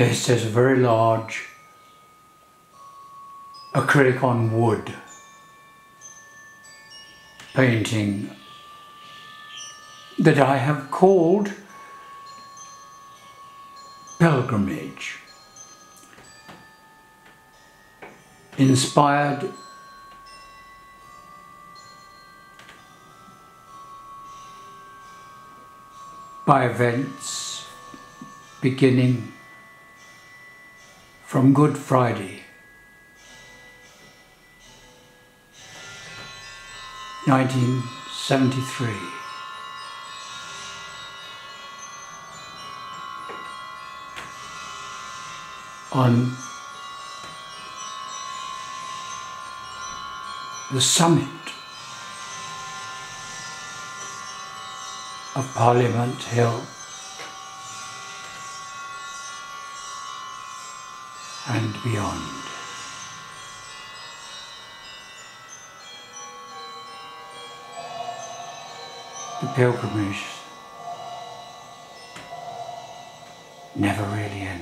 This is a very large acrylic on wood painting that I have called Pilgrimage, inspired by events beginning from Good Friday 1973. On the summit of Parliament Hill and beyond. the pilgrimage never really ended.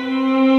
Música